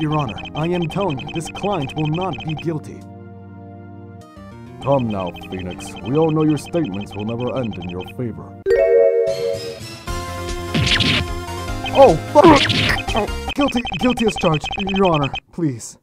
Your Honor, I am telling you, this client will not be guilty. Come now, Phoenix. We all know your statements will never end in your favor. Oh, fuck! Guilty, guilty as charged, Your Honor, please.